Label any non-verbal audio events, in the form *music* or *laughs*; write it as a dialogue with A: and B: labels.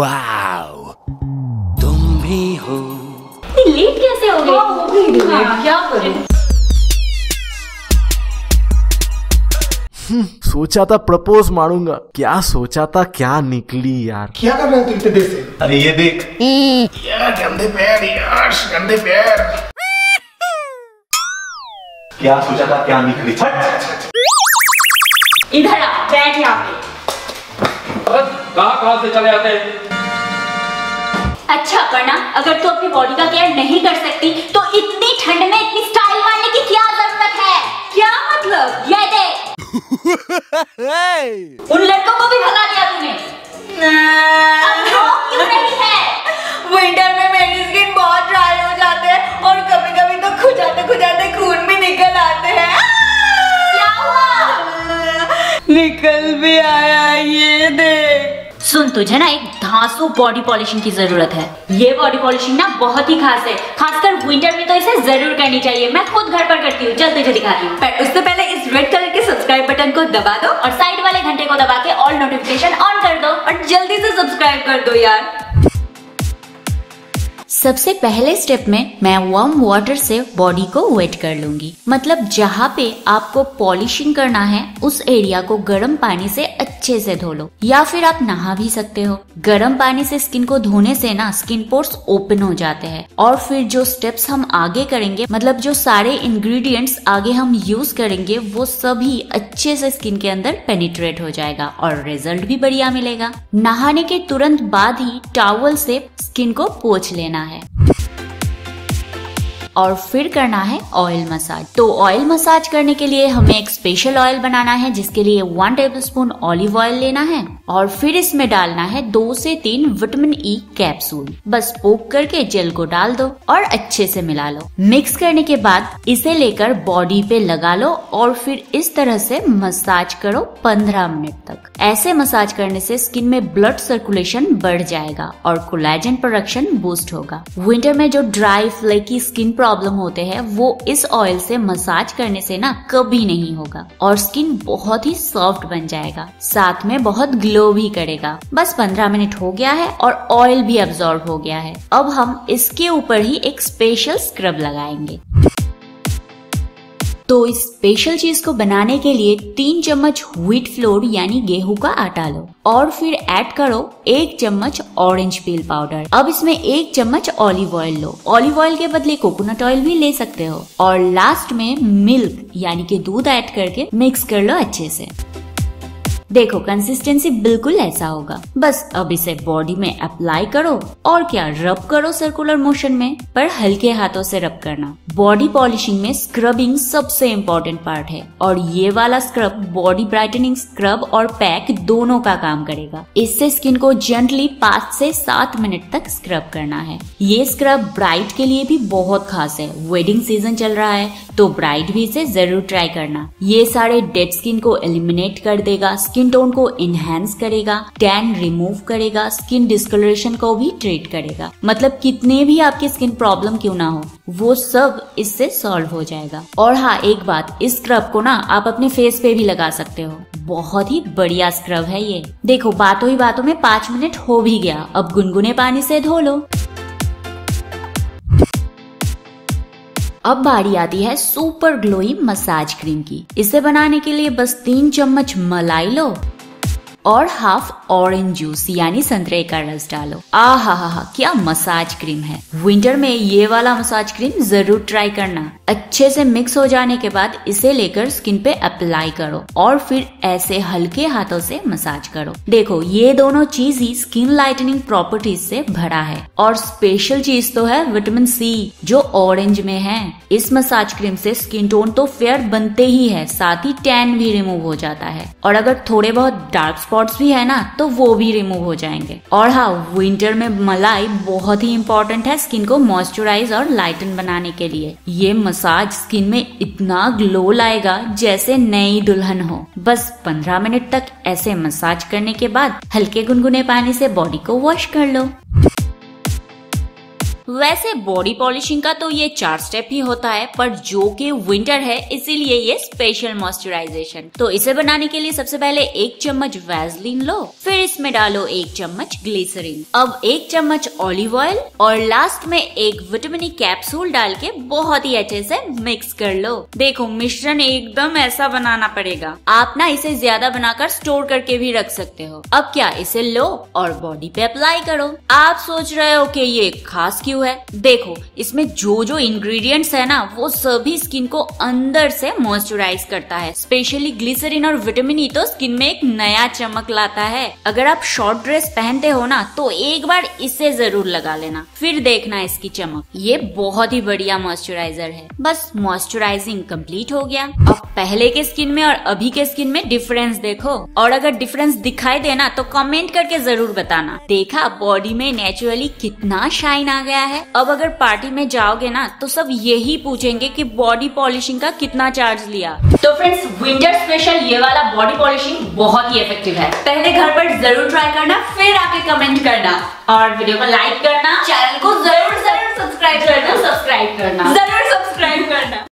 A: Wow तुम भी हो।
B: लेट कैसे हो गए हाँ, क्या करूँ?
A: सोचा था प्रपोज मारूँगा। क्या सोचा था क्या निकली यार।
C: क्या कर रहे हो तुम इतने देर से?
D: अरे ये देख।
C: यार गंदे पैर यार गंदे पैर।
D: क्या सोचा था क्या निकली?
B: इधर आ बैठ यहाँ पे।
E: कहाँ कहाँ से चले आते हैं?
B: अच्छा करना अगर तू अपनी बॉडी का केयर नहीं कर सकती तो इतनी ठंड में इतनी स्टाइल मारने की क्या ज़रूरत है? क्या मतलब? ये देख। *laughs* उन लड़कों को भी सुन तुझे ना एक धांसू बॉडी पॉलिशिंग की ज़रूरत है। ये बॉडी पॉलिशिंग ना बहुत ही खास है। खासकर विंटर में तो इसे ज़रूर करनी चाहिए। मैं खुद घर पर करती हूँ। चल तुझे रही हूँ।
F: उससे पहले इस रेड कलर के सब्सक्राइब बटन को दबा दो।
B: और साइड वाले घंटे को दबा के ऑल नोटिफिकेशन ऑन कर दो।
F: और जल्दी से सब्सक्राइब कर दो यार।
B: सबसे पहले स्टेप में मैं वार्म वाटर से बॉडी को वेट कर लूँगी। मतलब जहाँ पे आपको पॉलिशिंग करना है, उस एरिया को गर्म पानी से अच्छे से धो लो। या फिर आप नहा भी सकते हो। गर्म पानी से स्किन को धोने से ना स्किन पोर्स ओपन हो जाते हैं। और फिर जो स्टेप्स हम आगे करेंगे मतलब जो सारे इंग्रेडिएंट्स आगे हम यूज़ करेंगे, वो सभी अच्छे से स्किन के अंदर पेनिट्रेट हो जाएगा और रिज़ल्ट भी बढ़िया मिलेगा। नहाने के तुरंत बाद ही टॉवल से स्किन को पोछ लेना है। और फिर करना है ऑयल मसाज तो ऑयल मसाज करने के लिए हमें एक स्पेशल ऑयल बनाना है, जिसके लिए one tablespoon olive oil लेना है और फिर इसमें डालना है दो से तीन विटामिन ई कैप्सूल बस पोक करके जेल को डाल दो और अच्छे से मिला लो. मिक्स करने के बाद इसे लेकर बॉडी पे लगा लो और फिर इस तरह से मसाज करो पंद्रह मिनट तक. ऐसे मसाज करने से स्किन में ब्लड सर्कुलेशन बढ़ जाएगा और कोलेजन प्रोडक्शन बूस्ट होगा. विंटर में जो ड्राई फ्लेकी स्किन प्रॉब्लम होते हैं, वो इस ऑयल से मसाज करने से ना कभी नहीं होगा और स्किन बहुत ही सॉफ्ट बन जाएगा, साथ में बहुत ग्लो भी करेगा। बस 15 मिनट हो गया है और ऑयल भी अब्जॉर्ब हो गया है। अब हम इसके ऊपर ही एक स्पेशल स्क्रब लगाएँगे। तो इस स्पेशल चीज़ को बनाने के लिए तीन चम्मच व्हीट फ्लोर यानी गेहूँ का आटा लो। और फिर ऐड करो एक चम्मच ऑरेंज पील पाउडर अब इसमें एक चम्मच ऑलिव ऑयल लो। ऑलिव ऑयल के बदले कोकोनट ऑयल भी ले सकते हो। और लास्ट में मिल्क यानी कि दूध ऐड करके मिक्स कर लो अच्छे से। देखो कंसिस्टेंसी बिल्कुल ऐसा होगा। बस अब इसे बॉडी में अप्लाई करो और क्या रब करो सर्कुलर मोशन में, पर हल्के हाथों से रब करना। बॉडी पॉलिशिंग में स्क्रबिंग सबसे इम्पोर्टेंट पार्ट है और ये वाला स्क्रब बॉडी ब्राइटनिंग स्क्रब और पैक दोनों का काम करेगा। इससे स्किन को जेंटली पाँच से सात मिनट तक स्क्रब करना है। ये स्क्रब ब्राइट के लिए भी बहुत खास है। वेडिंग सीज़न चल रहा है तो ब्राइट भी इसे ज़रूर ट्राई करना। ये सारे डेड स्किन को एलिमिनेट कर देगा। स्किन टोन को इनहेंस करेगा टैन रिमूव करेगा स्किन डिस्कलरेशन को भी ट्रीट करेगा। मतलब कितने भी आपके स्किन प्रॉब्लम क्यों ना हो, वो सब इससे सॉल्व हो जाएगा। और हाँ एक बात, इस स्क्रब को ना आप अपने फेस पे भी लगा सकते हो। बहुत ही बढ़िया स्क्रब है ये। देखो, बातों ही बातों में पाँच मिनट हो भी गया। अब गुनगुने पानी से धो लो। अब बारी आती है सुपर ग्लोई मसाज क्रीम की। इसे बनाने के लिए बस तीन चम्मच मलाई लो। और हाफ़ ऑरेंज जूस यानी संतरे का रस डालो। आ हा हा हा क्या मसाज क्रीम है। विंटर में ये वाला मसाज क्रीम ज़रूर ट्राई करना। अच्छे से मिक्स हो जाने के बाद इसे लेकर स्किन पे अप्लाई करो और फिर ऐसे हल्के हाथों से मसाज करो। देखो, ये दोनों चीज़ ही स्किन लाइटनिंग प्रॉपर्टीज़ से भरा है। और स्पेशल चीज़ तो है विटामिन सी जो ऑरेंज में है। इस मसाज क्रीम से स्किन टोन तो फेयर बनते ही है, साथ ही टैन भी रिमूव हो जाता है। और अगर थोड़े बहुत डार्क स्पॉट्स भी है ना तो वो भी रिमूव हो जाएँगे। और हाँ विंटर में मलाई बहुत ही इंपॉर्टेंट है स्किन को मॉइस्चराइज और लाइटन बनाने के लिए। ये मसाज स्किन में इतना ग्लो लाएगा जैसे नई दुल्हन हो। बस 15 मिनट तक ऐसे मसाज करने के बाद हल्के गुनगुने पानी से बॉडी को वॉश कर लो। वैसे बॉडी पॉलिशिंग का तो ये चार स्टेप ही होता है, पर जो कि विंटर है, इसीलिए ये स्पेशल मॉइस्चराइजेशन तो इसे बनाने के लिए सबसे पहले एक चम्मच वैसलीन लो, फिर इसमें डालो एक चम्मच ग्लिसरीन अब एक चम्मच ऑलिव ऑयल और लास्ट में एक विटामिन कैप्सूल डाल के बहुत ही अच्छे से मिक्स कर लो। देखो, मिश्रण एकदम ऐसा बनाना पड़ेगा। आप ना इसे ज़्यादा बनाकर स्टोर करके भी रख सकते हो। अब क्या, इसे लो और बॉडी पे अप्लाई करो। आप सोच रहे हो कि ये खास क्यों है। देखो, इसमें जो जो इंग्रेडिएंट्स है ना, वो सभी स्किन को अंदर से मॉइस्चराइज करता है। स्पेशली ग्लिसरीन और विटामिन ई तो स्किन में एक नया चमक लाता है। अगर आप शॉर्ट ड्रेस पहनते हो ना तो एक बार इसे ज़रूर लगा लेना। फिर देखना इसकी चमक। ये बहुत ही बढ़िया मॉइस्चराइजर है। बस मॉइस्चराइजिंग कंप्लीट हो गया। अब पहले के स्किन में और अभी के स्किन में डिफरेंस देखो। और अगर डिफरेंस दिखाई देना तो कमेंट करके ज़रूर बताना। देखा बॉडी में नेचुरली कितना शाइन आ गया है? अब अगर पार्टी में जाओगे ना तो सब यही पूछेंगे कि बॉडी पॉलिशिंग का कितना चार्ज लिया। तो फ्रेंड्स विंटर स्पेशल ये वाला बॉडी पॉलिशिंग बहुत ही इफ़ेक्टिव है। पहले घर पर ज़रूर ट्राई करना फिर आके कमेंट करना। और वीडियो को लाइक करना
F: चैनल को ज़रूर ज़रूर सब्सक्राइब करना।
B: सब्सक्राइब करना।
F: ज़रूर सब्सक्राइब करना।